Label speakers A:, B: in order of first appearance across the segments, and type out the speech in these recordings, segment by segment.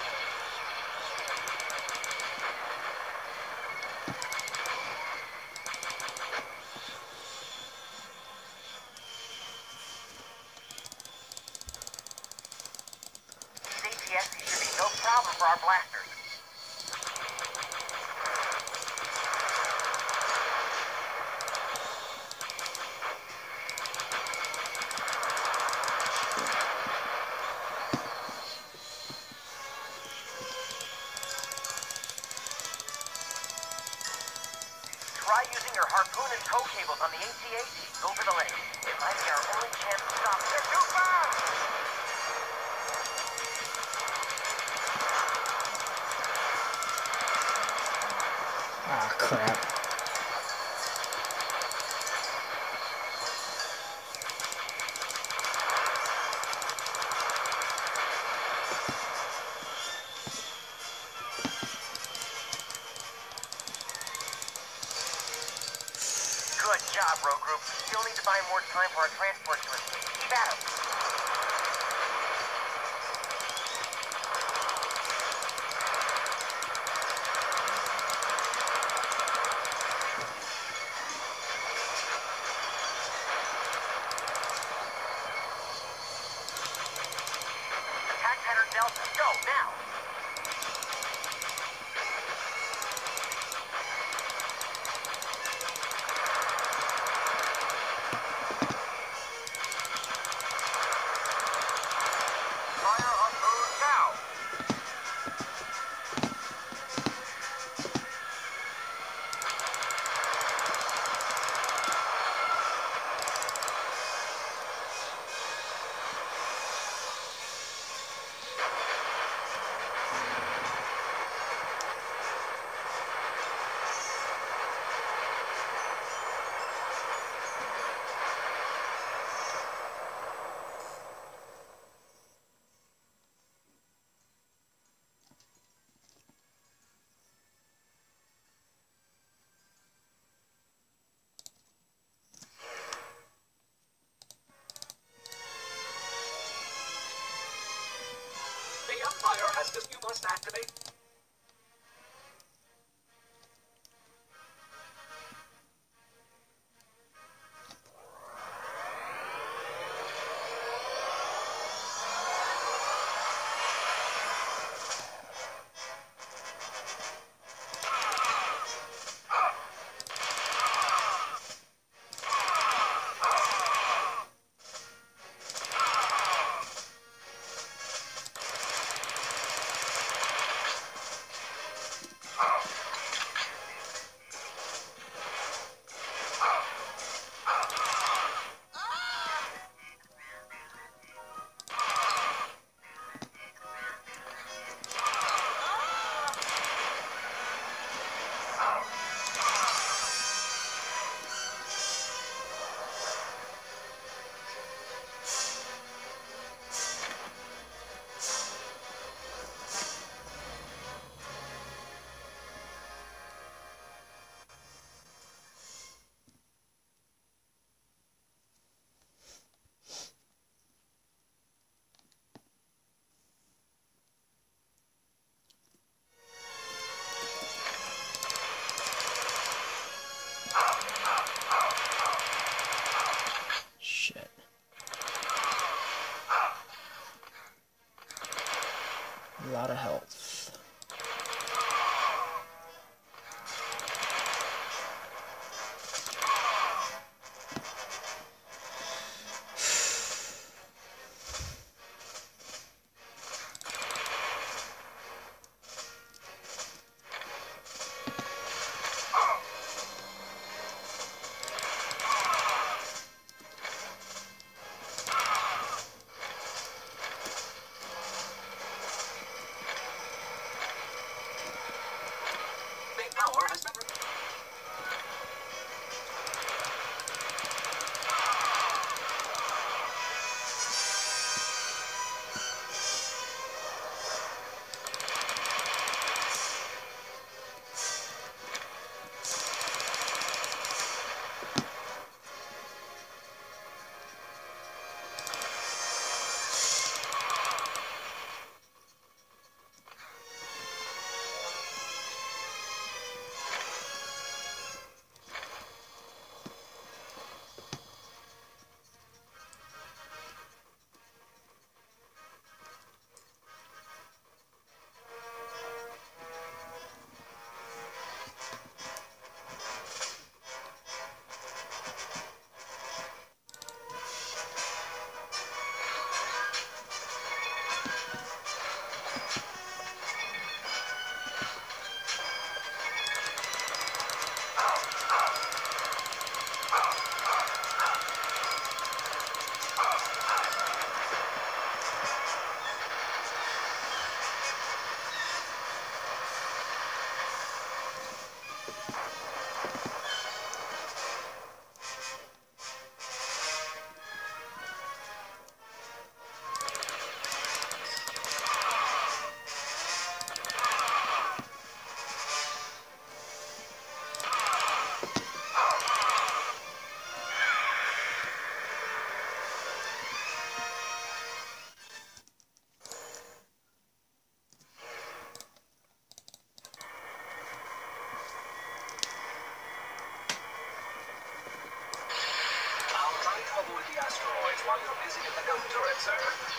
A: Right. on the
B: AT-AT Your husband, you must activate
C: sir.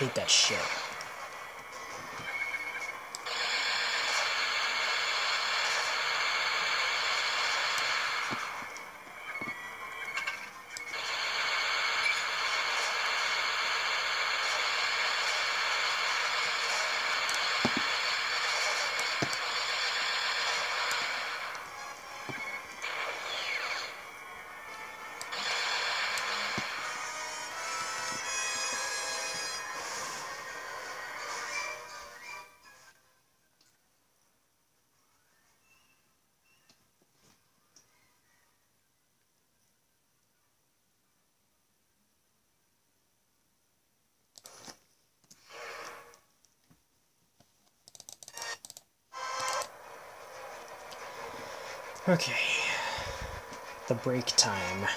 D: Hate that shit. Okay. The break time.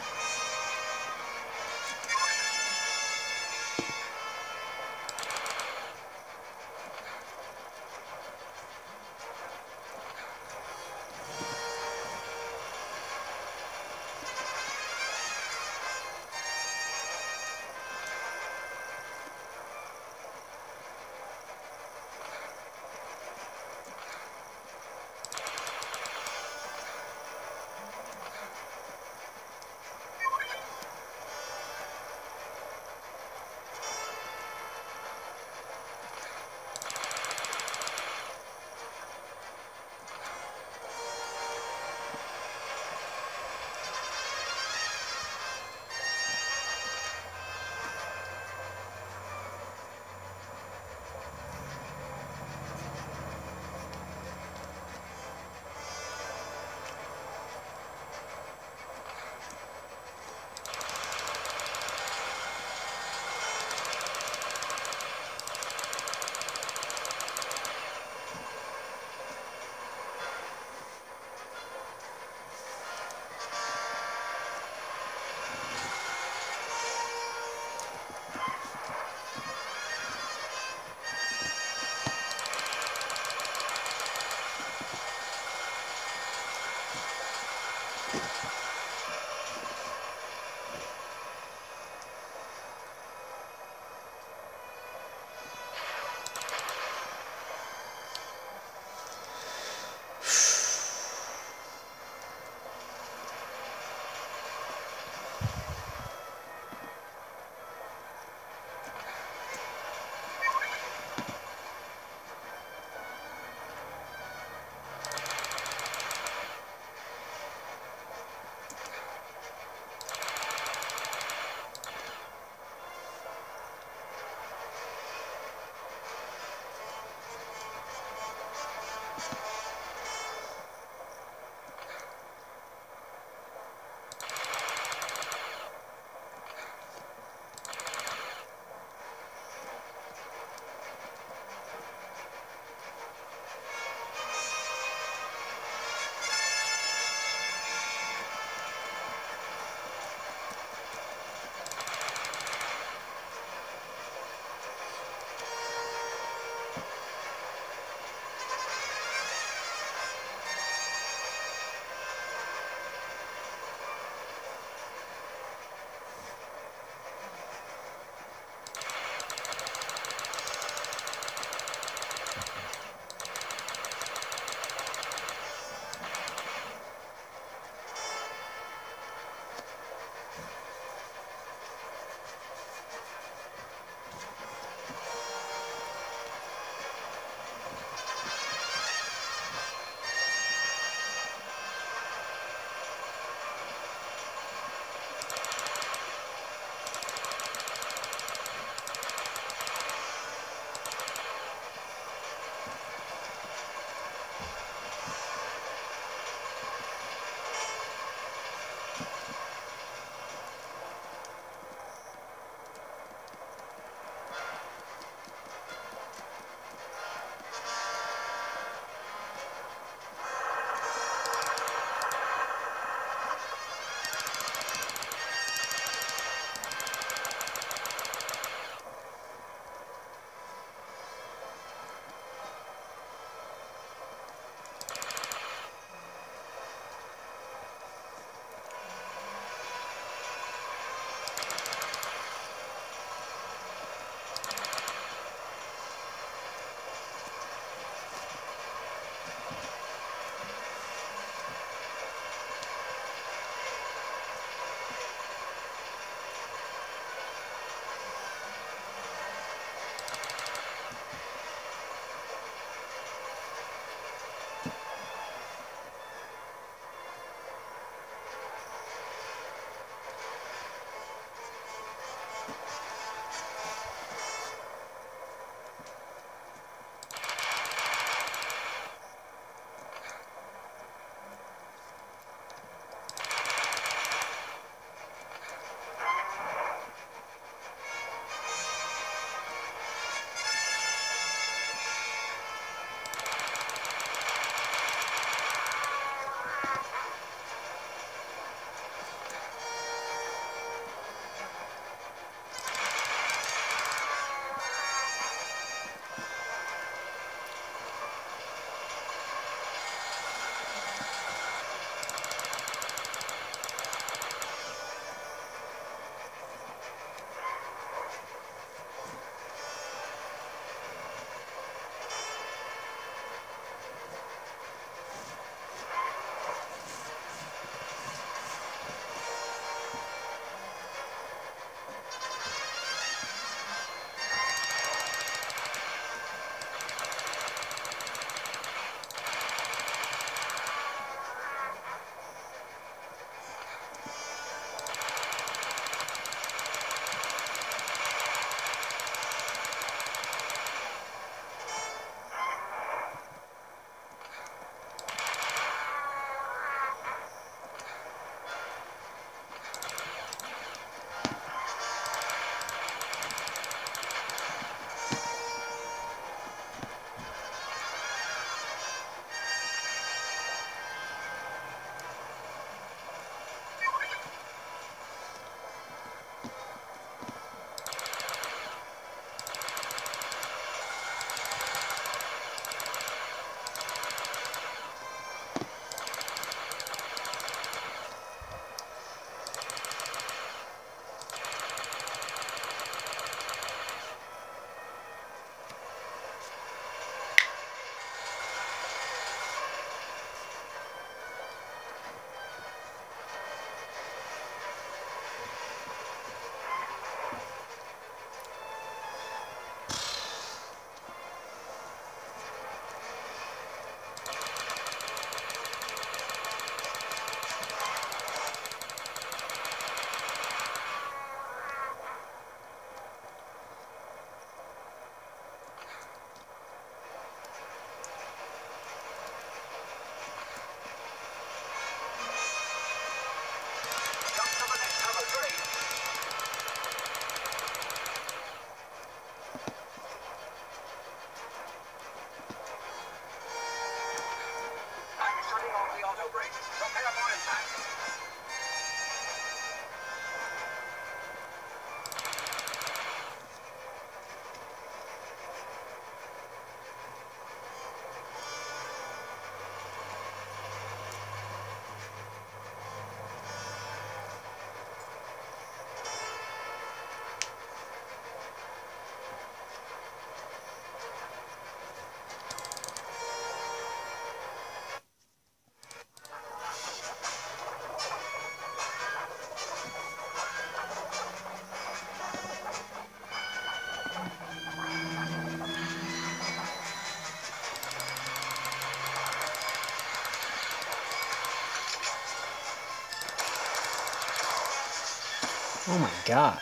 D: Oh my god.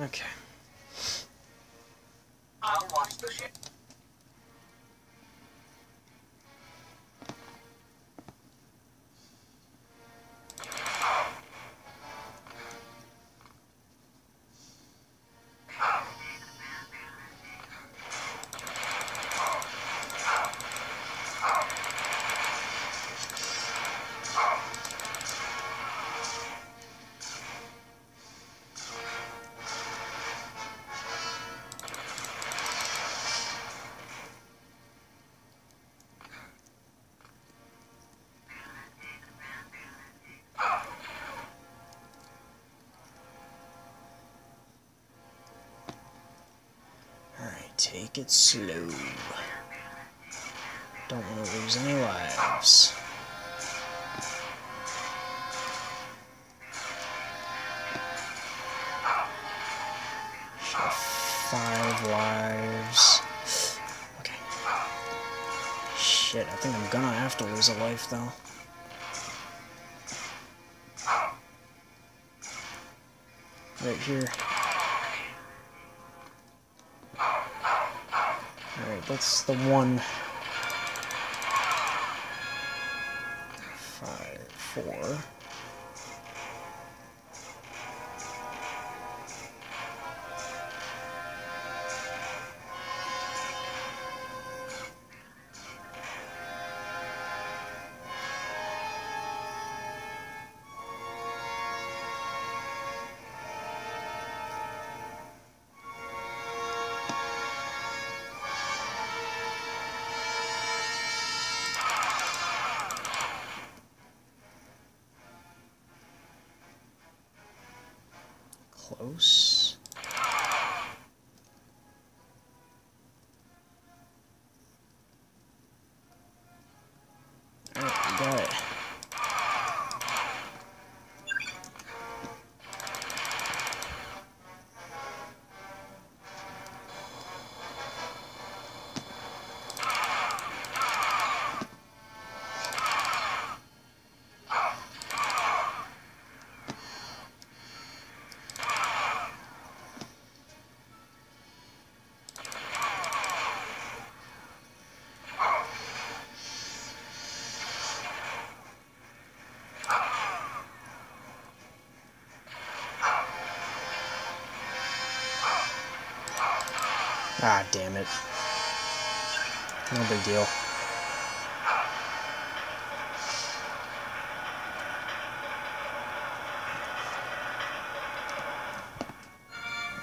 D: Okay.
C: I'll watch the ship.
D: Take it slow. Don't want to lose any lives. Five lives. Okay. Shit, I think I'm gonna have to lose a life though. Right here. That's the one. Close. Ah, damn it. No big deal.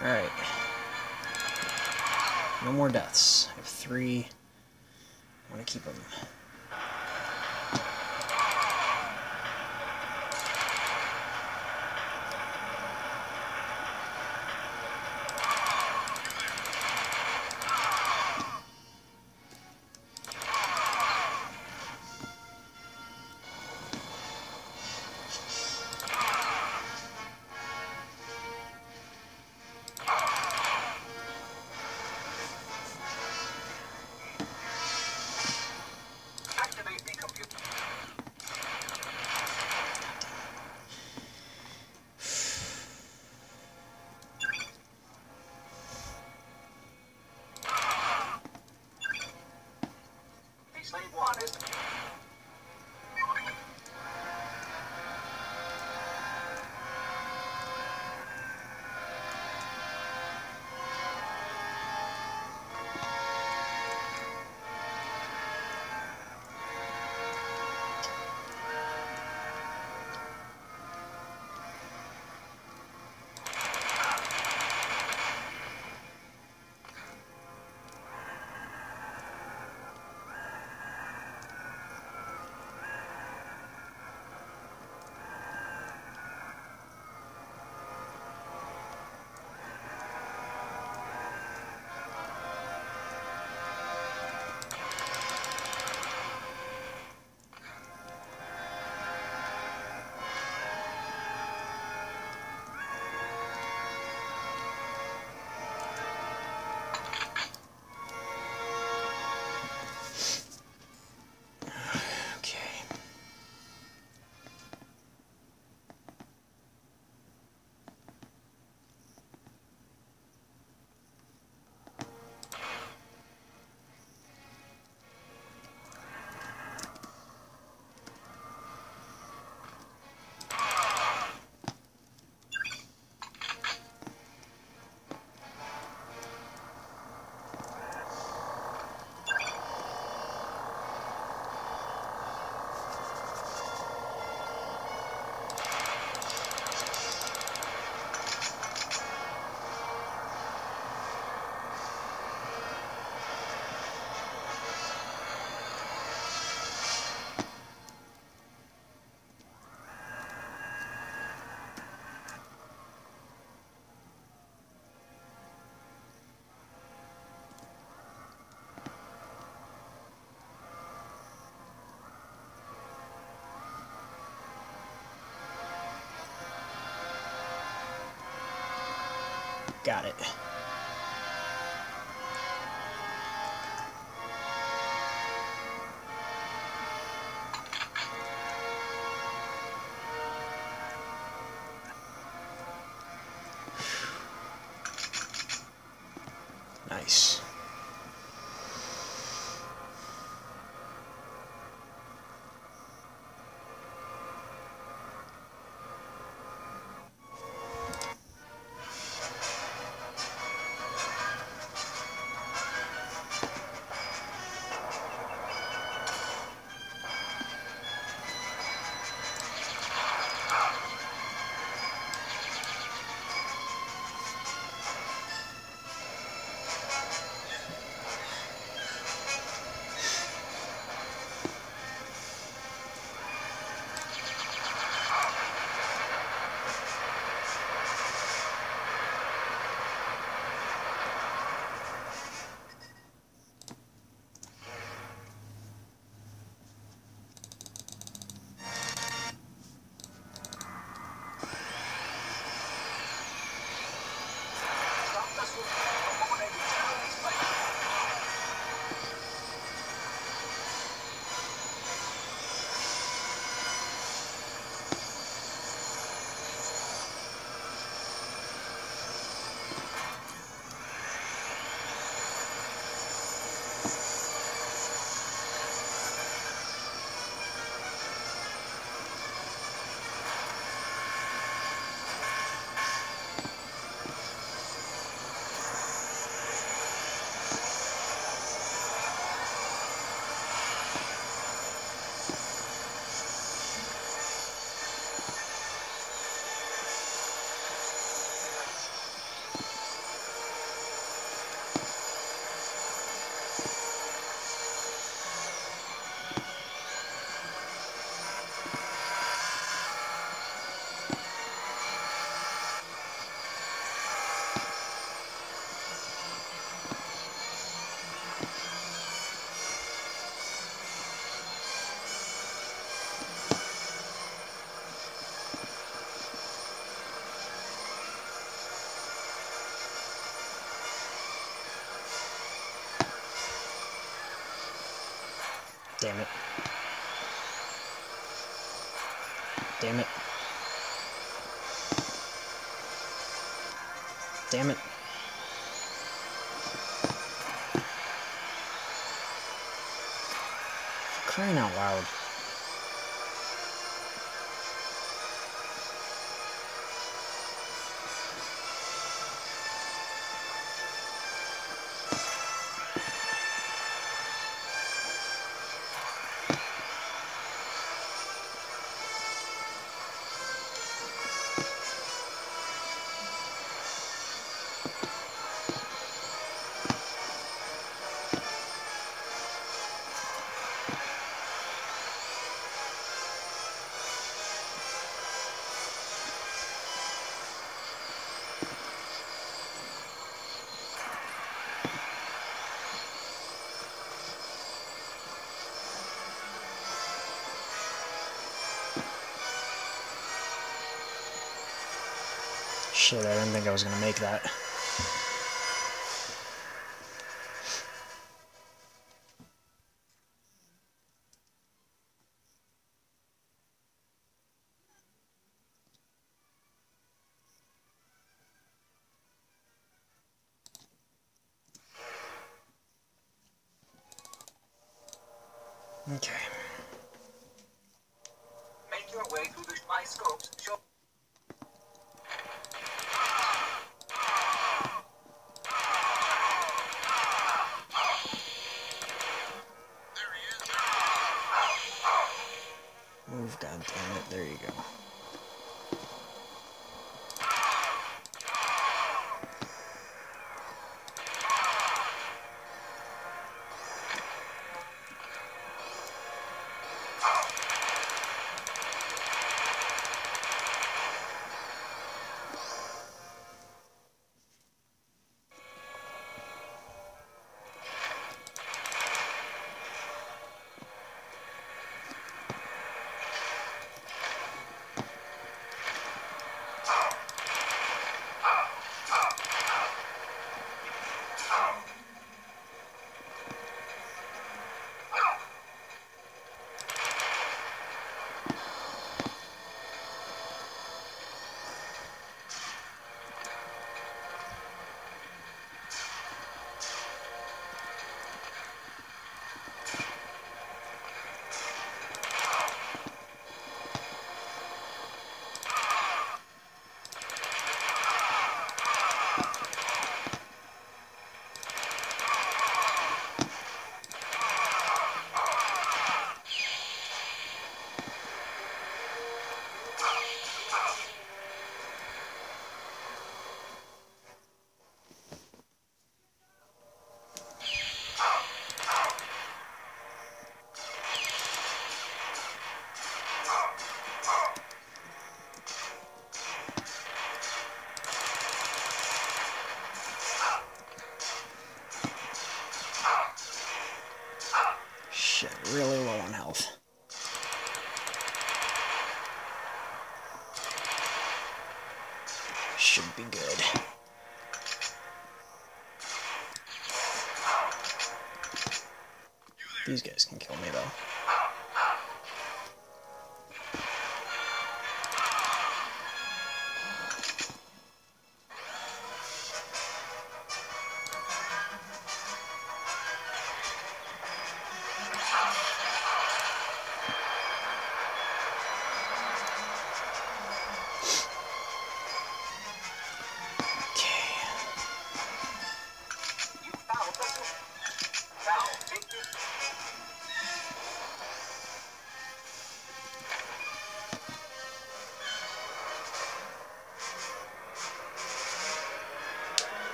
D: Alright. No more deaths. I have three. I want to keep them. Got it. Nice. Shit, I didn't think I was gonna make that. These guys can kill me though.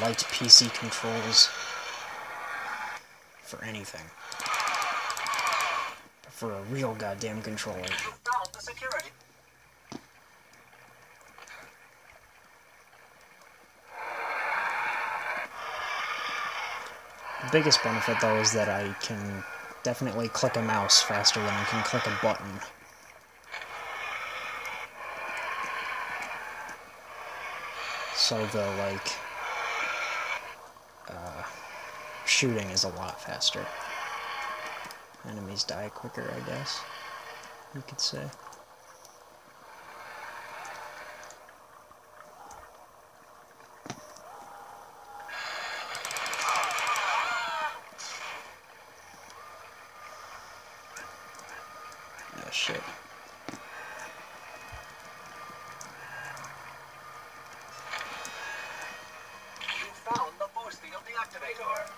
D: Liked PC controls for anything. But for a real goddamn controller.
C: you found the security.
D: The biggest benefit though is that I can definitely click a mouse faster than I can click a button. So the like uh, shooting is a lot faster. Enemies die quicker, I guess. You could say. Oh shit.
C: You found the boosting of the activator.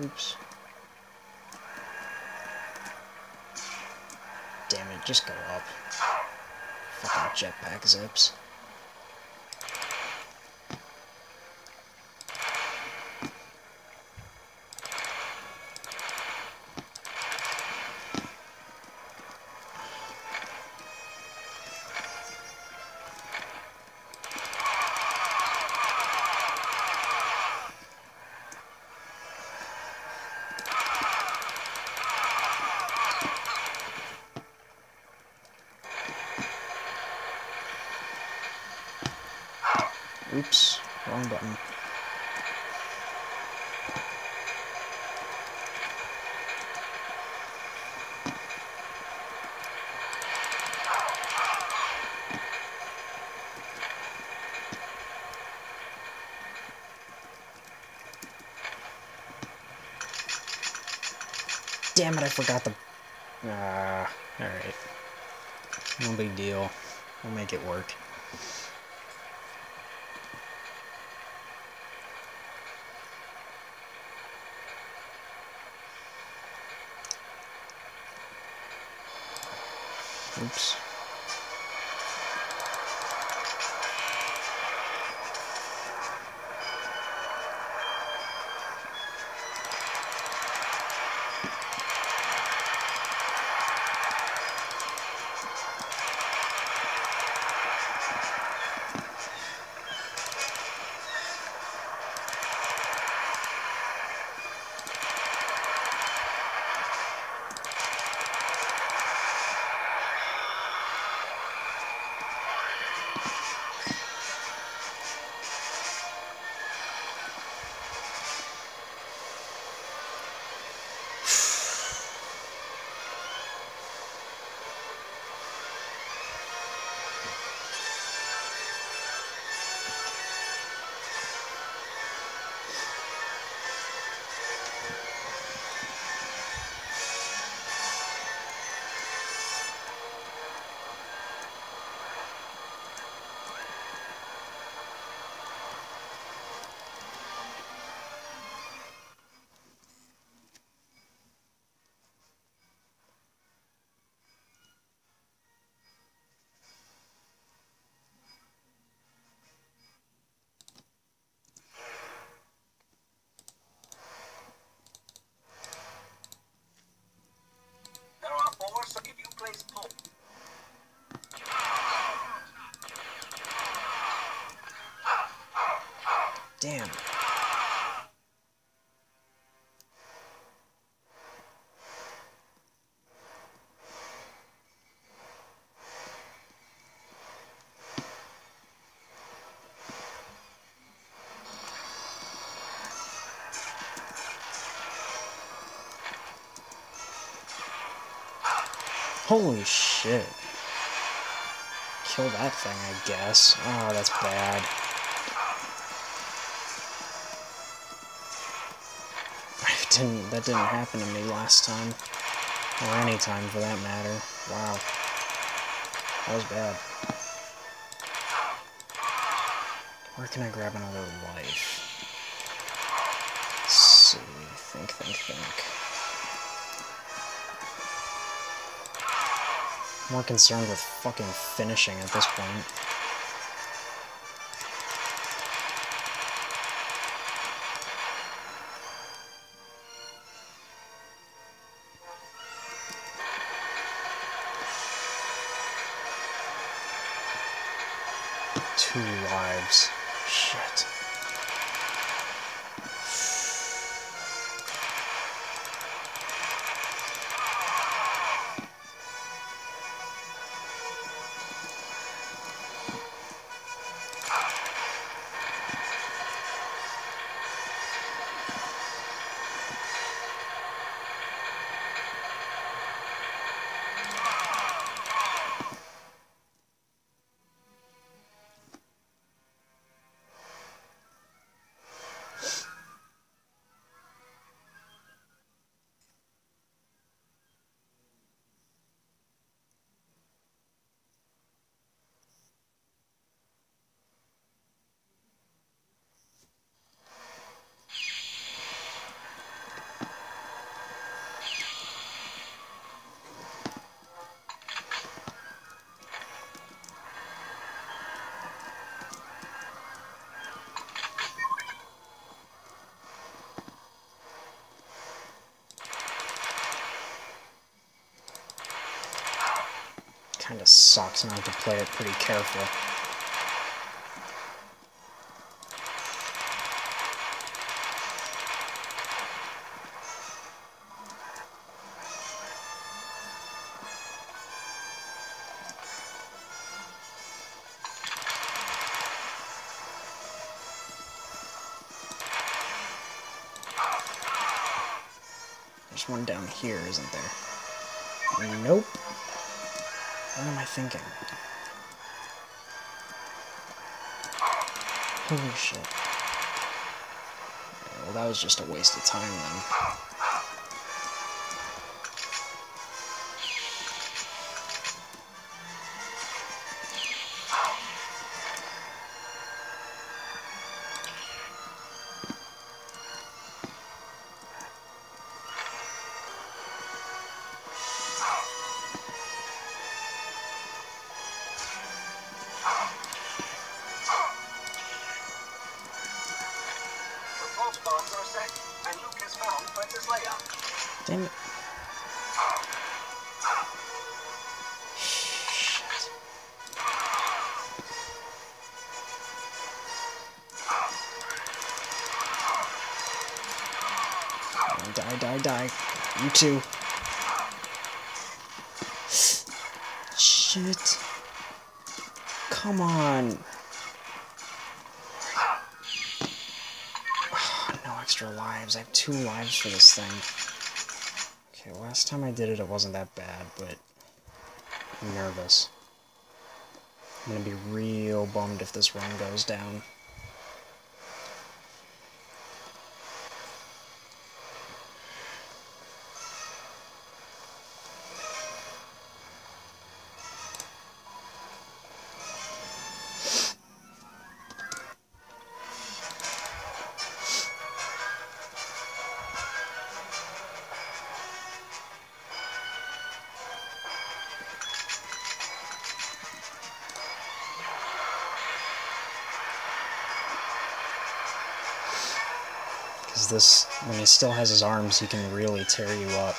D: Oops. Damn it, just go up. Fucking jetpack zips. Oops, wrong button. Damn it, I forgot the... Ah, alright. No big deal. We'll make it work. Oops. Damn. Holy shit. Kill that thing, I guess. Oh, that's bad. Didn't that didn't happen to me last time. Or any time for that matter. Wow. That was bad. Where can I grab another life? Let's see. Think, think, think. More concerned with fucking finishing at this point. Kinda sucks and I have to play it pretty careful. There's one down here, isn't there? Nope. What am I thinking? Holy shit. Well, that was just a waste of time then. Too. Shit. Come on. no extra lives. I have two lives for this thing. Okay, last time I did it, it wasn't that bad, but I'm nervous. I'm gonna be real bummed if this run goes down. This, when he still has his arms, he can really tear you up.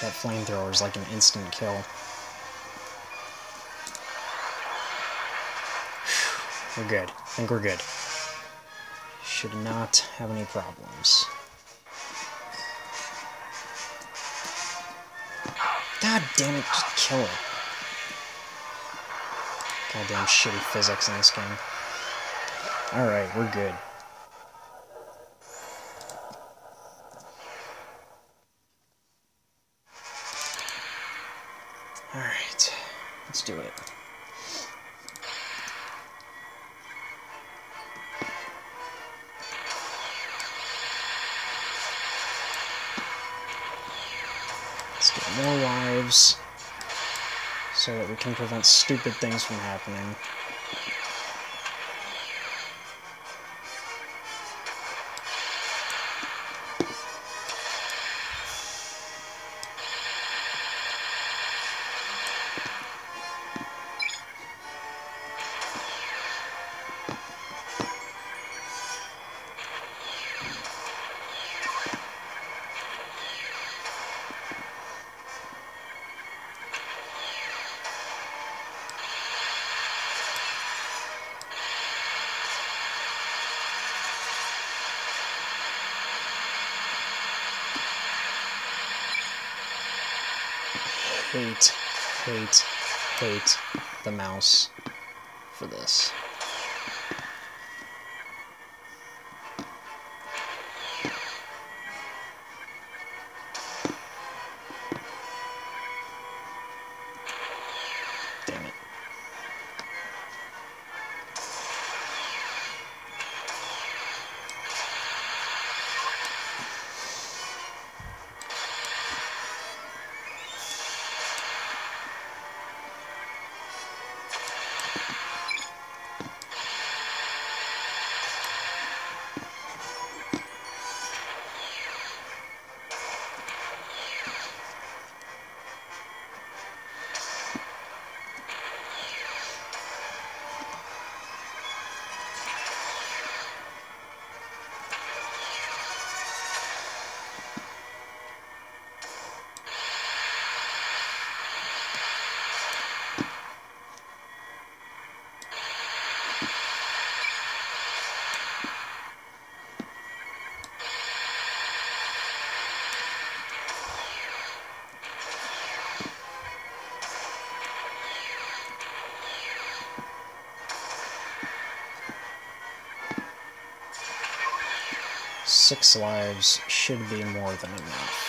D: That flamethrower is like an instant kill. We're good. I think we're good. Should not have any problems. God damn it, just kill it. Goddamn shitty physics in this game. Alright, we're good. It. Let's get more lives so that we can prevent stupid things from happening. Hate, hate, hate the mouse for this. Six lives should be more than enough.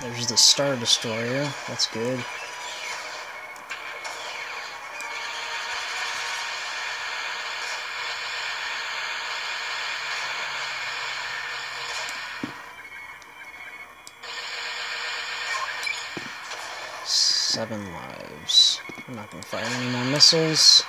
D: There's the Star Destroyer. That's good. Seven lives. I'm not gonna fire any more missiles.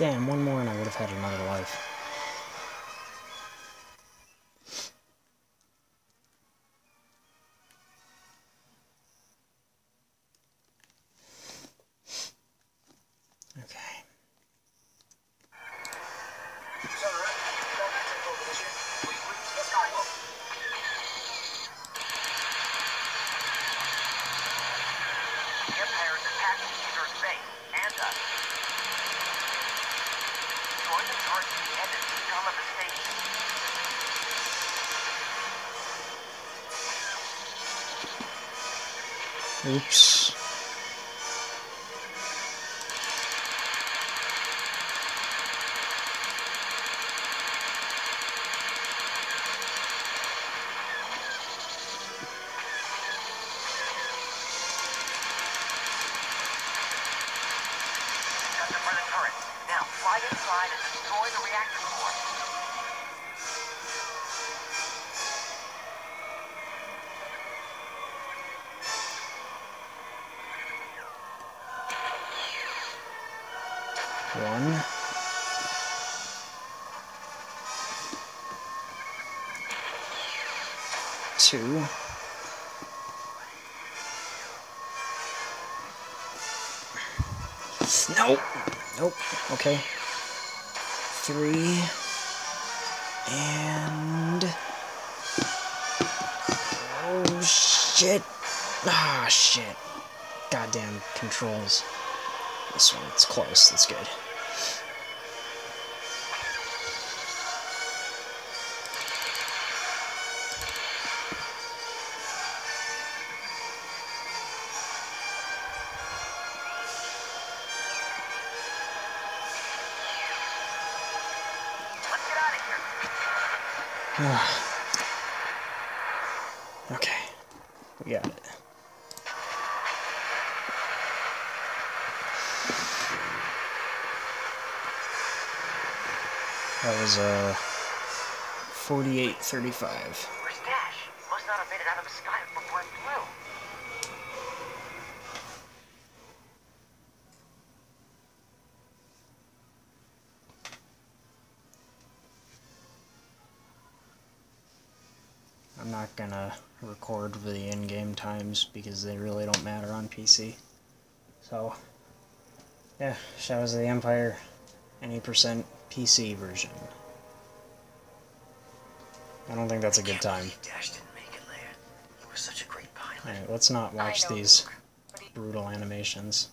D: Damn, one more and I would have had another life. Two. Nope. Nope. Okay. Three. And. Oh, shit. Ah, shit. Goddamn controls. This one, it's close. That's good. Uh,
B: before it flew.
D: I'm not gonna record for the in-game times because they really don't matter on PC. So, yeah, Shadows of the Empire, any percent PC version. I don't think that's a good time.
B: Dash didn't make it, Leia. He was such a great pilot.
D: Alright, let's not watch
E: know,
D: these
E: Luke, he-
D: brutal animations.